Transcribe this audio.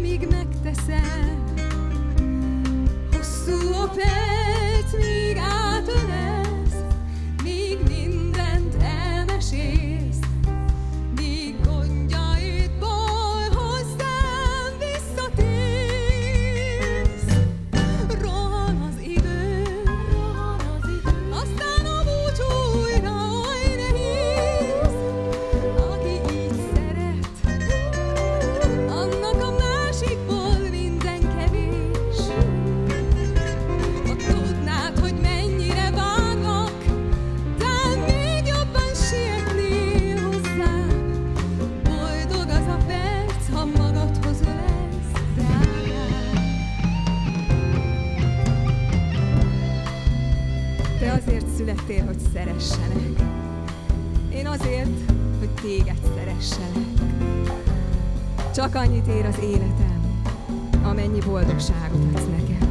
míg megteszem. Hosszú a perc, Te azért születtél, hogy szeresselek. Én azért, hogy téged szeresselek. Csak annyit ér az életem, amennyi boldogságot adsz nekem.